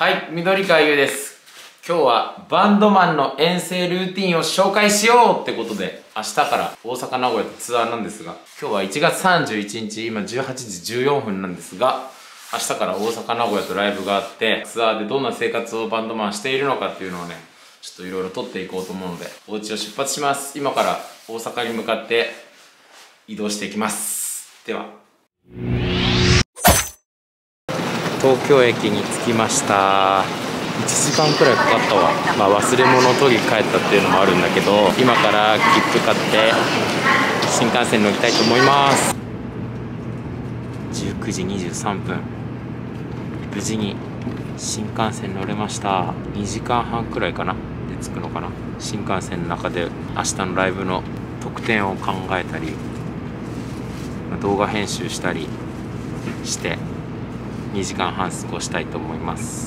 はい緑川優です。今日はバンドマンの遠征ルーティンを紹介しようってことで明日から大阪名古屋とツアーなんですが今日は1月31日今18時14分なんですが明日から大阪名古屋とライブがあってツアーでどんな生活をバンドマンしているのかっていうのをねちょっといろいろ撮っていこうと思うのでお家を出発します。今から大阪に向かって移動していきます。では。東京駅に着きました。1時間くらいかかったわ、まあ、忘れ物を取り帰ったっていうのもあるんだけど今から切符買って新幹線乗りたいと思います。19時23分。無事に新幹線乗れました。2時間半くらいかな。で着くのかな。新幹線の中で明日のライブの特典を考えたり動画編集したりして2時間半過ごしたいと思います。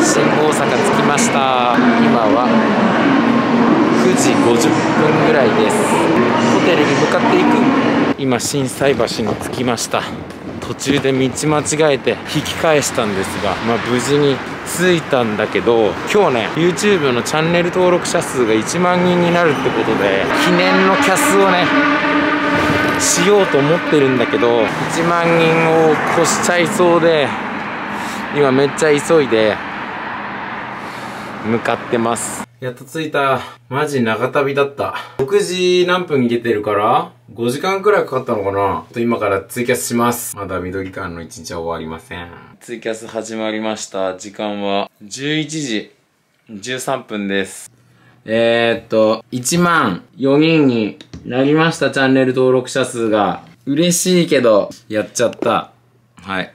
新大阪着きました。今は9時50分ぐらいです。ホテルに向かっていく。今心斎橋に着きました。途中で道間違えて引き返したんですが、まあ、無事に着いたんだけど今日ね YouTube のチャンネル登録者数が1万人になるってことで記念のキャスをねしようと思ってるんだけど1万人を越しちゃいそうで今めっちゃ急いで向かってます。やっと着いた。マジ長旅だった。6時何分に出てるから？5時間くらいかかったのかな？と今からツイキャスします。まだ緑館の一日は終わりません。ツイキャス始まりました。時間は11時13分です。えー、っと1万4人になりましたチャンネル登録者数が。嬉しいけどやっちゃった。はい。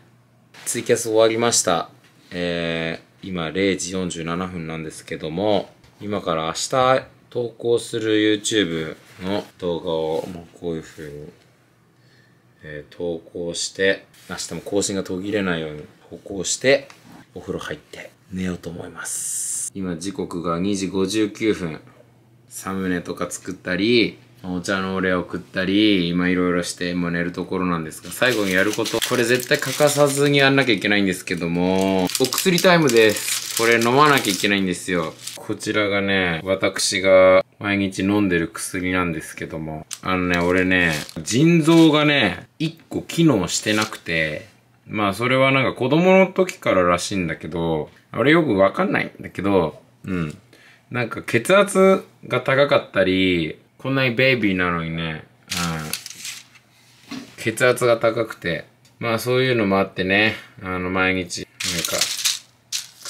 ツイキャス終わりました。えー、今0時47分なんですけども今から明日投稿する YouTube の動画をもうこういう風に、えー、投稿して明日も更新が途切れないように投稿してお風呂入って寝ようと思います。今時刻が2時59分。サムネとか作ったりお茶のお礼を送ったり、今いろいろして、もう寝るところなんですが、最後にやること、これ絶対欠かさずにやんなきゃいけないんですけども、お薬タイムです。これ飲まなきゃいけないんですよ。こちらがね、私が毎日飲んでる薬なんですけども、あのね、俺ね、腎臓がね、一個機能してなくて、まあそれはなんか子供の時かららしいんだけど、あれよくわかんないんだけど、うん。なんか血圧が高かったり、こんなにベイビーなのにね、うん、血圧が高くて、まあそういうのもあってね、あの毎日、なんか、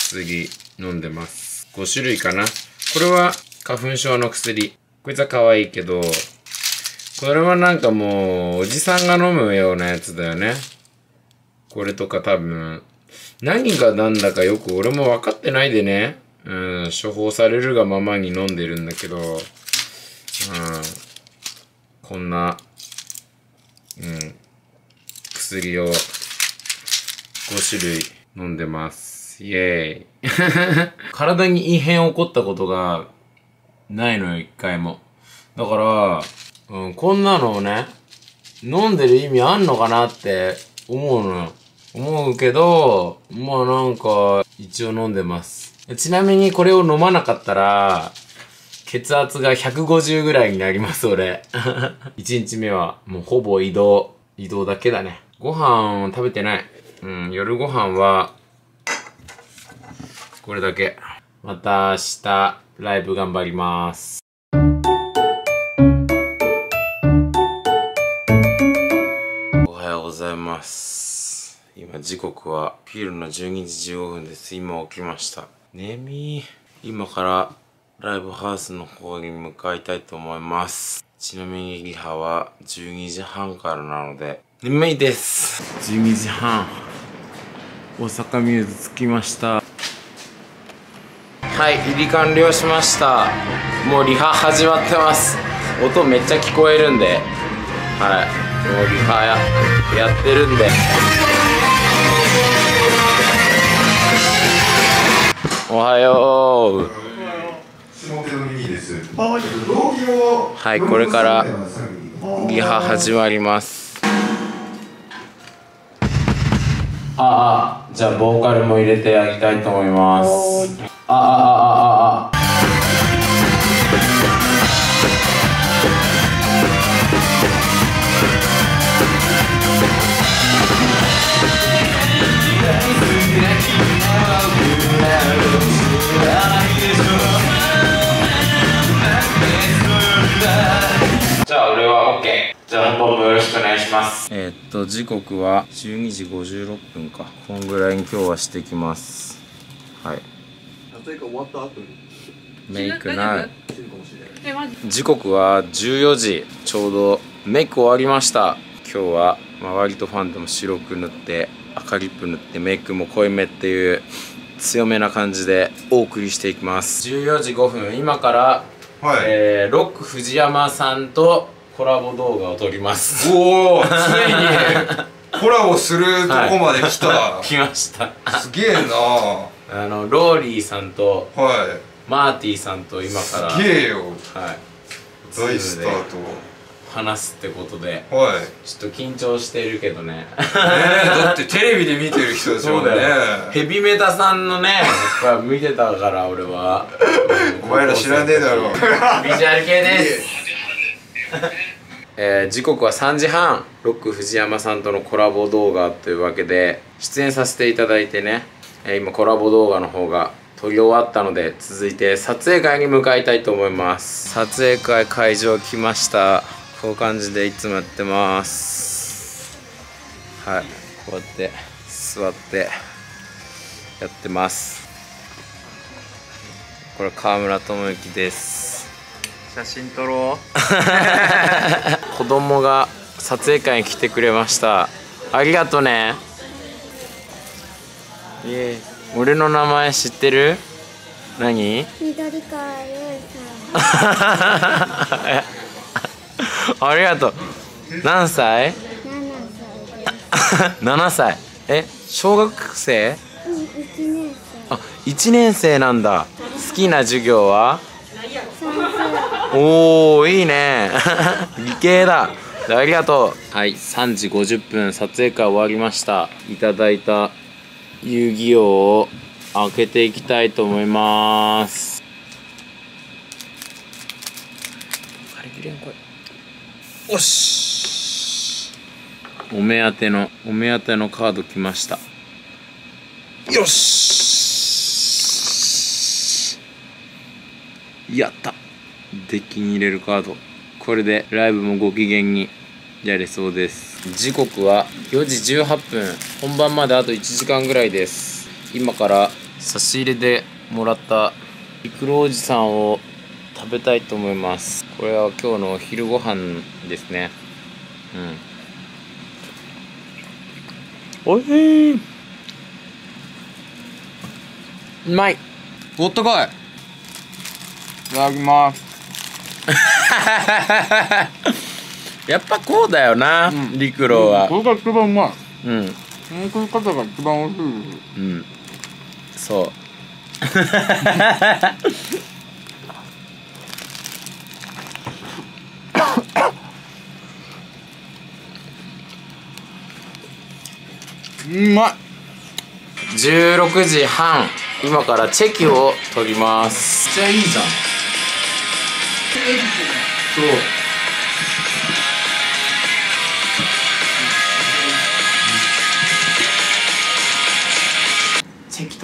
薬飲んでます。5種類かな。これは花粉症の薬。こいつは可愛いけど、これはなんかもう、おじさんが飲むようなやつだよね。これとか多分、何が何だかよく俺も分かってないでね、うん、処方されるがままに飲んでるんだけど、うん、こんな、うん、薬を5種類飲んでます。イエーイ。体に異変起こったことがないのよ、一回も。だから、うん、こんなのをね、飲んでる意味あんのかなって思うのよ。思うけど、まあなんか、一応飲んでます。ちなみにこれを飲まなかったら、血圧が150ぐらいになります、俺。1日目は、もうほぼ移動、移動だけだね。ご飯を食べてない。うん、夜ご飯は、これだけ。また明日、ライブ頑張ります。おはようございます。今時刻は昼の12時15分です。今起きました。眠い。今からライブハウスの方に向かいたいと思います。ちなみにリハは12時半からなので、眠いです。12時半。大阪ミューズ着きました。はい、入り完了しました。もうリハ始まってます。音めっちゃ聞こえるんで、はい、もうリハややってるんで。おはよう。はい、これからリハ始まります。ああじゃあボーカルも入れてあげたいと思いますああああああ。じゃあ俺は OK じゃあ本もよろしくお願いします。えー、っと時刻は12時56分か。こんぐらいに今日はしてきます。はい。撮影が終わった後にメイクない。してるかもしれないえマジ？時刻は14時ちょうどメイク終わりました。今日は周りとファンでも白く塗って赤リップ塗ってメイクも濃いめっていう強めな感じでお送りしていきます。14時5分今から、はい、えー、ロック藤山さんとコラボ動画を撮ります。おお ついにコラボするとこまで来た、来ました。すげえな。はあのローリーさんとい。マーティーさんと今からすげえよ。はい。大スター話すってことでトはい。ねちょっと緊張してるけどね。えだってテレビで見てる人ですよね。ヘビメタさんのね やっぱ見てたから俺は。お前ら知らねえだろ。ビジュアル系です。えー時刻は3時半。ロック藤山さんとのコラボ動画というわけで出演させていただいてね、えー今コラボ動画の方が撮り終わったので続いて撮影会に向かいたいと思います。撮影会会場来ました。こういう感じでいつもやってます。はい。こうやって座ってやってます。これ川村智之です。写真撮ろ 子供が撮影会に来てくれました。ありがとねいえ俺の名前知ってる？何？緑川優さん。ありがとう。何歳？7歳7 歳。え小学生？うん1年生。あ1年生なんだ。好きな授業は？おおいいね。理系だ。ありがとう。はい3時50分撮影会終わりました。いただいた遊戯王を開けていきたいと思います。おし。お目当てのお目当てのカード来ました。よし。やった。デッキに入れるカード。これでライブもご機嫌にやれそうです時刻は4時18分。本番まであと1時間ぐらいです。今から差し入れでもらったイクロおじさんを食べたいと思います。これは今日のお昼ご飯ですね。うん。おいしい。うまいおったかい。いただきます やっぱこうだよな、ん。陸路は。これが一番うまい。うん。この食い方が一番美味しい。ですうん。そう。うまい。16時半。今からチェキを取ります。じゃあいいじゃん。そう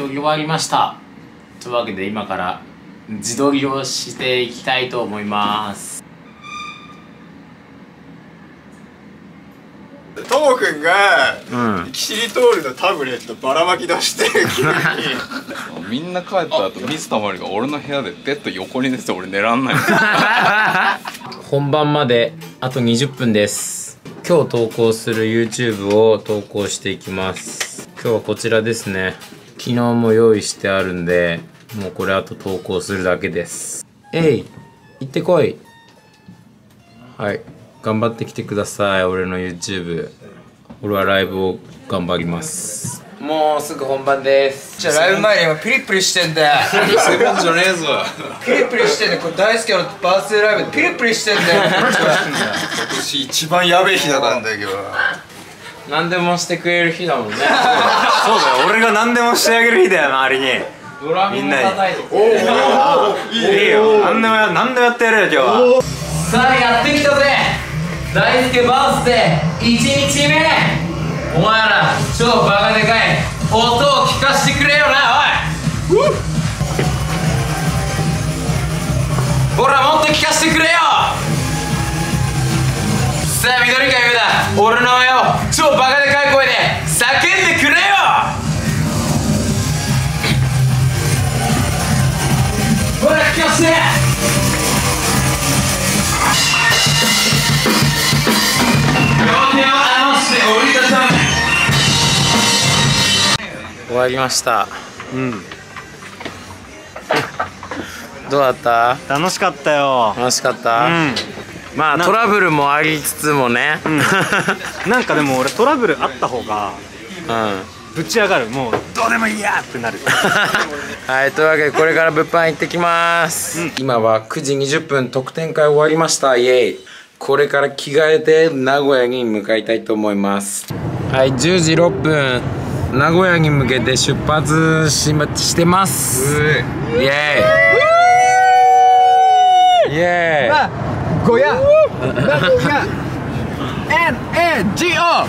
終わりました。というわけで今から自撮りをしていきたいと思います。ともくんがうん。キシリトールのタブレットばらまき出して急に。みんな帰った後水たまりが俺の部屋でベッド横に寝てて俺寝らんない。本番まであと20分です。今日投稿する YouTube を投稿していきます。今日はこちらですね昨日も用意してあるんでもうこれあと投稿するだけです。えい行ってこい。はい頑張ってきてください。俺の YouTube 俺はライブを頑張ります。もうすぐ本番です。じゃあライブ前に今ピリピリしてんだよ。そういうもんじゃねえぞ。ピリピリしてんだよ。これ大好きなバースデーライブでピリピリしてんだよ。今年一番やべえ日だからんだけど何でもしてくれる日だもんね。そうだよ。俺が何でもしてあげる日だよ周りに。ドラミも叩いてくいいよ何でもや何でもやってやるよ今日はさあやってきたぜ大輔バースデー1日目お前ら超バカでかい音を聞かせてくれよなおいほらもっと聞かせてくれよさあ緑川優だ。俺の名前を超バカでかい声で叫んでくれよ。ほら聞かせて終わりました。うん。どうだった？楽しかったよ。楽しかった、うん。なまあトラブルもありつつもね。なんかでも俺トラブルあった方がうん。ぶち上がる。もうどうでもいいやってなる。はいというわけでこれから物販行ってきます、今は9時20分特典会終わりました。イエイ。これから着替えて名古屋に向かいたいと思います。はい10時6分。名古屋に向けて出発し,、ま、してます。イエイ。イエイ小屋名古屋 NAGOYA.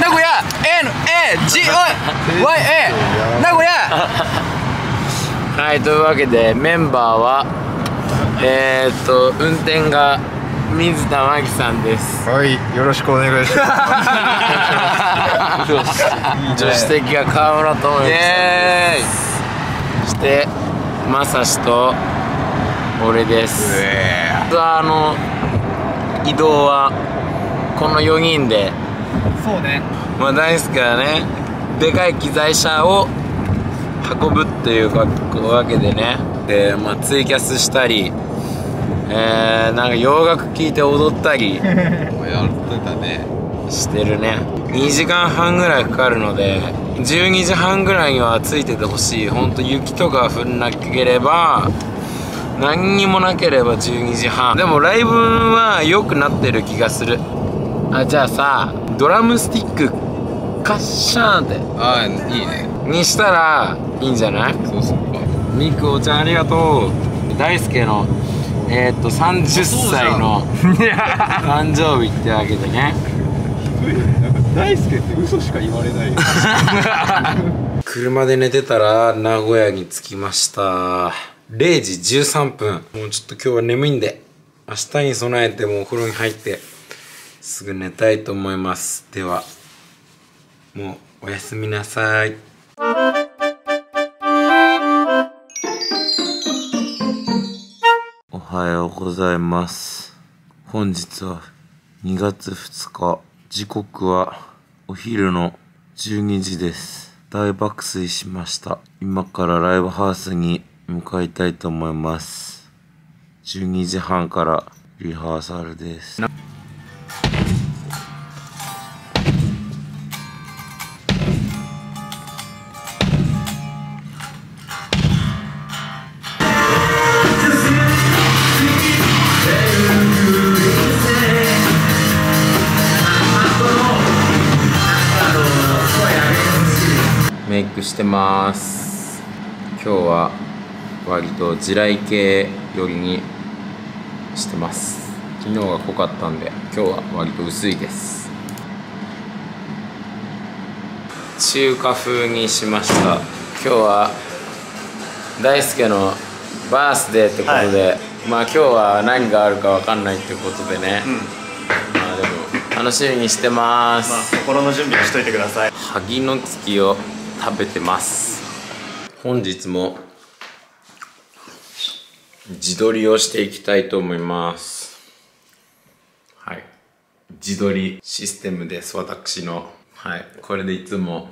名古屋 NAGOYA 名古屋はいというわけでメンバーはえー、っと運転が水田真紀さんです。はいよろしくお願いします。助手席が川村智之さんです。そして正志と俺です。ツアーの移動はこの4人で。そうね。まあ大好きなね。でかい機材車を運ぶっていうわけでね。で、まあ、ツイキャスしたりえー、なんか洋楽聴いて踊ったり。やってたね。してるね。2時間半ぐらいかかるので12時半ぐらいにはついててほしい。ほんと雪とか降んなければ何にもなければ12時半。でもライブは良くなってる気がする。あじゃあさドラムスティックカッシャーンって。ああいいね。にしたらいいんじゃない？そうすっかミクおちゃんありがとう。大輔のえー、っと30歳の誕生日ってわけでね。大輔って嘘しか言われない。よ 車で寝てたら名古屋に着きました0時13分。もうちょっと今日は眠いんで明日に備えてもうお風呂に入ってすぐ寝たいと思います。ではもうおやすみなさい。おはようございます。本日は2月2日。時刻はお昼の12時です。大爆睡しました。今からライブハウスに向かいたいと思います。12時半からリハーサルです。メイクしてます。今日は割と地雷系寄りにしてます。昨日が濃かったんで今日は割と薄いです。中華風にしました。今日は大輔のバースデーってことで、まあ今日は何があるかわかんないってことでね、まあでも楽しみにしてます、まあ心の準備をしといてください。萩の月を食べてます。本日も自撮りをしていきたいと思います。はい。自撮りシステムです私の。はい。これでいつも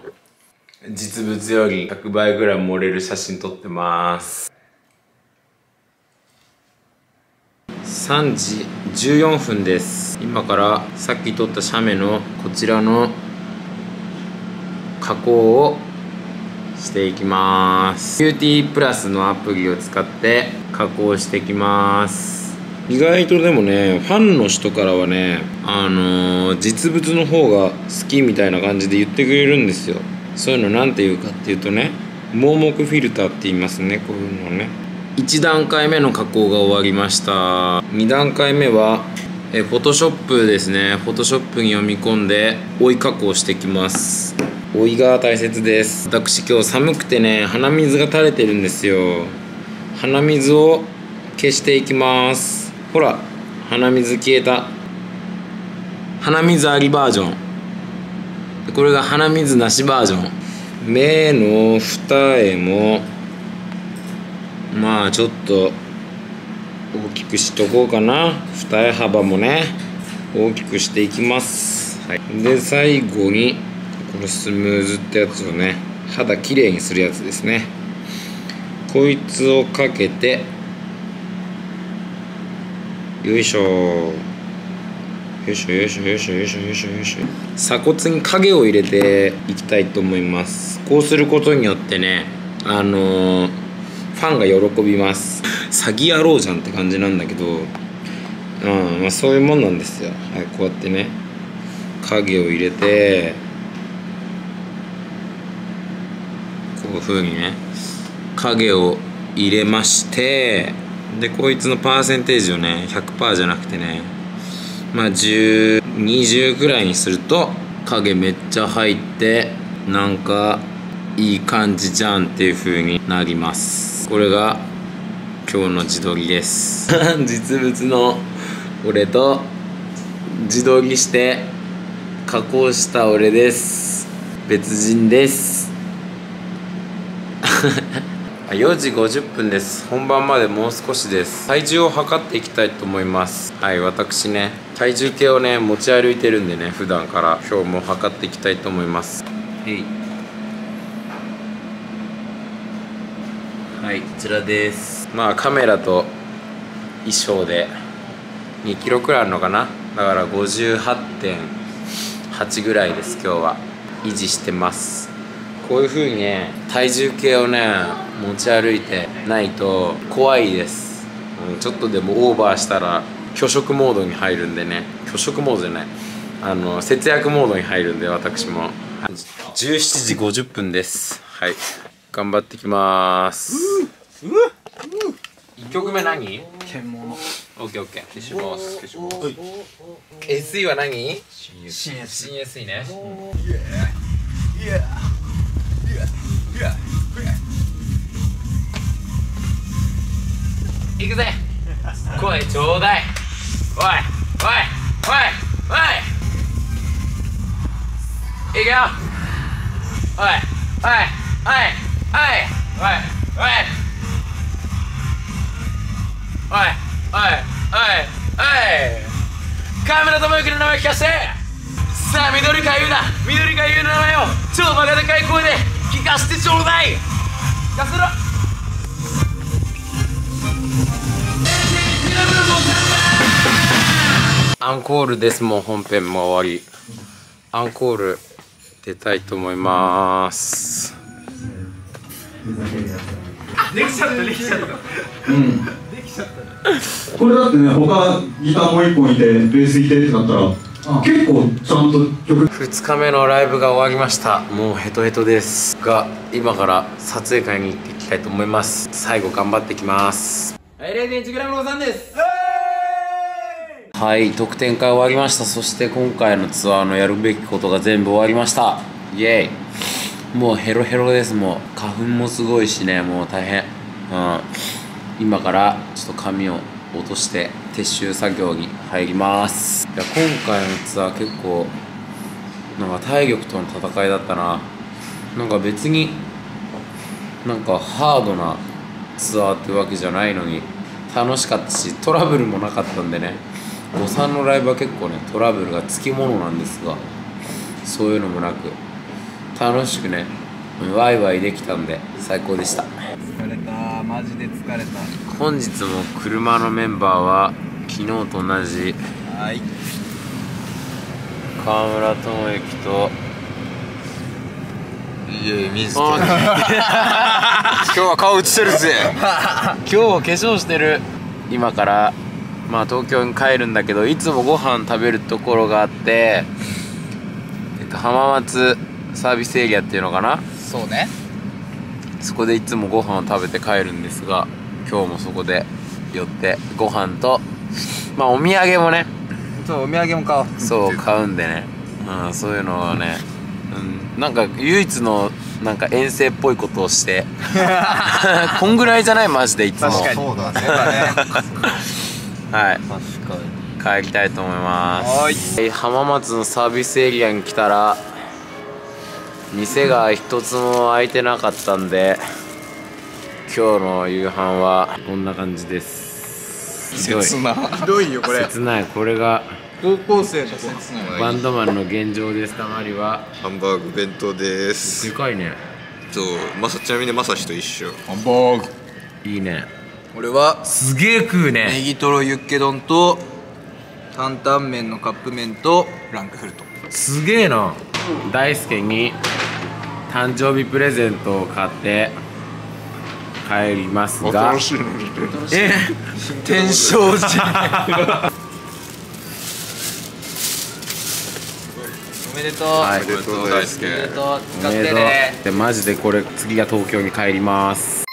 実物より100倍ぐらい盛れる写真撮ってます。3時14分です。今からさっき撮った写メのこちらの加工をしていきます。QT プラスのアプリを使って加工していきます。意外とでもねファンの人からはねあのー実物の方が好きみたいな感じで言ってくれるんですよ。そういうのなんて言うかっていうとね盲目フィルターって言いますねこういうのね。1段階目の加工が終わりました。2段階目はえフォトショップですね。フォトショップに読み込んで追い加工していきます追いが大切です。私今日寒くてね鼻水が垂れてるんですよ。鼻水を消していきます。ほら鼻水消えた。鼻水ありバージョン。これが鼻水なしバージョン。目の二重もまあちょっと大きくしとこうかな。二重幅もね大きくしていきます、はい、で最後にこのスムーズってやつをね肌きれいにするやつですね。こいつをかけてよいしょ。よいしょよいしょよいしょよいしょよいしょよいしょ。鎖骨に影を入れていきたいと思います。こうすることによってねあのーファンが喜びます。詐欺野郎じゃんって感じなんだけどうんまあそういうもんなんですよ。はいこうやってね影を入れてこういう風にね影を入れましてでこいつのパーセンテージをね100%じゃなくてねまあ1020ぐらいにすると影めっちゃ入ってなんかいい感じじゃんっていう風になります。これが今日の自撮りです。実物の俺と自撮りして加工した俺です。別人です。4時50分です。本番までもう少しです。体重を測っていきたいと思います。はい私ね体重計をね持ち歩いてるんでね普段から。今日も測っていきたいと思います。はい。はいこちらです。まあカメラと衣装で。2キロくらいあるのかな？だから58.8ぐらいです今日は。維持してますこういう風にね体重計をね持ち歩いてないと怖いです、うん、ちょっとでもオーバーしたら虚食モードに入るんでね。虚食モードじゃない。あの節約モードに入るんで私も。17時50分です。はい。頑張ってきます。1曲目何？剣物オッケーオッケー。消します。消します。SE は何新 SE ね行くぜ。声ちょうだい。おいおいおいおい。行くよ。おいおいおいおいおいおい。おいおいおいおい。河村智之の名前聞かせて。さあ緑川優だ。緑川優の名前を超バカでかい声で。聞かせてちょうだい。聞かせろアンコールです。もう本編も終わり。アンコール出たいと思います。これだってね他ギターもう一本いてベースいてってなったら結構ちゃんと曲。2日目のライブが終わりました。もうヘトヘトです。が今から撮影会に行っていきたいと思います。最後頑張ってきます。はい0.1グラムのさんです。はい。得点会終わりました。そして今回のツアーのやるべきことが全部終わりました。イエーイ。もうヘロヘロです。もう花粉もすごいしね。もう大変。うん。今からちょっと髪を落として撤収作業に入ります。いや今回のツアー結構なんか体力との戦いだったな。なんか別になんかハードなツアーってわけじゃないのに楽しかったしトラブルもなかったんでね。誤算のライブは結構ねトラブルがつきものなんですがそういうのもなく楽しくねワイワイできたんで最高でした。疲れたマジで疲れた。本日も車のメンバーは昨日と同じはい。川村智之と水木。今日は顔映ってるぜ。今日化粧してる。今からまあ東京に帰るんだけどいつもご飯食べるところがあって、えっと、浜松サービスエリアっていうのかな。そうねそこでいつもご飯を食べて帰るんですが今日もそこで寄ってご飯とまあお土産もね。そうお土産も買おう。そう買うんでね、うん、そういうのはね、うん、なんか唯一のなんか遠征っぽいことをして。こんぐらいじゃない？マジでいつも。確かに。そうだね。はい。確かに。帰りたいと思います。はーい。えー浜松のサービスエリアに来たら店が一つも開いてなかったんで今日の夕飯はこんな感じです。ひどい。切なひどいよこれ。切ない。これが高校生の子バンドマンの現状ですたまりは。ハンバーグ弁当です。でかいね。そう。まさちなみにまさしと一緒。ハンバーグ。いいね。俺はすげえ食うネねギトロユッケ丼と担々麺のカップ麺とフランクフルト。すげえな。大輔に誕生日プレゼントを買って帰りますが。しいのにえ天正寺。おめでとう、はい。おめでとう大輔おめでとう。お使ってめでとねう。でマジでこれ次が東京に帰ります。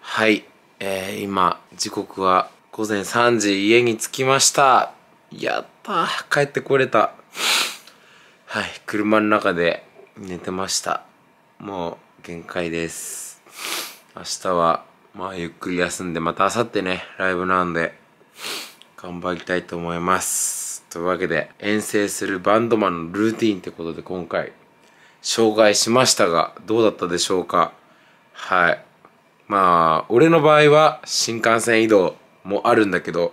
はい、えー、今時刻は午前3時。家に着きました。やったー。帰ってこれたはい車の中で寝てました。もう限界です。明日はまあゆっくり休んでまた明後日ねライブなんで頑張りたいと思います。というわけで遠征するバンドマンのルーティンってことで今回紹介しましたがどうだったでしょうか？はい。まあ俺の場合は新幹線移動もあるんだけど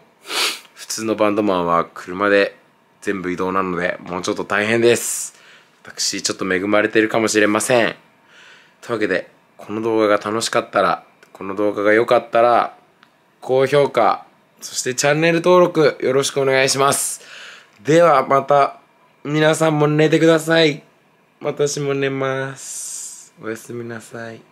普通のバンドマンは車で全部移動なのでもうちょっと大変です。私ちょっと恵まれてるかもしれません。というわけでこの動画が楽しかったらこの動画が良かったら高評価そしてチャンネル登録よろしくお願いします。ではまた皆さんも寝てください。私も寝ます。おやすみなさい。